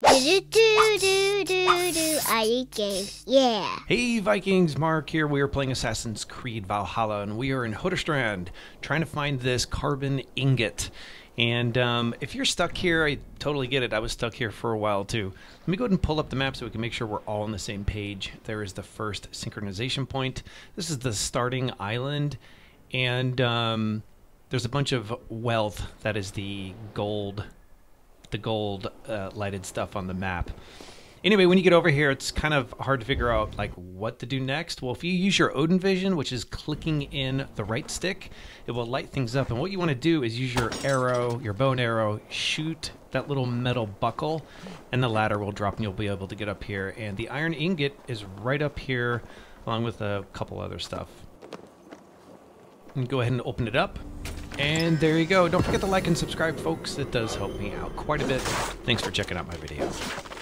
Do do do do do eat games. Yeah. Hey Vikings, Mark here. We are playing Assassin's Creed Valhalla, and we are in Hoettrstrand trying to find this carbon ingot. And um, if you're stuck here, I totally get it. I was stuck here for a while too. Let me go ahead and pull up the map so we can make sure we're all on the same page. There is the first synchronization point. This is the starting island, and um, there's a bunch of wealth. That is the gold the gold uh, lighted stuff on the map. Anyway, when you get over here, it's kind of hard to figure out like what to do next. Well, if you use your Odin vision, which is clicking in the right stick, it will light things up. And what you want to do is use your arrow, your bow and arrow, shoot that little metal buckle, and the ladder will drop, and you'll be able to get up here. And the iron ingot is right up here, along with a couple other stuff. And go ahead and open it up. And there you go. Don't forget to like and subscribe, folks. It does help me out quite a bit. Thanks for checking out my videos.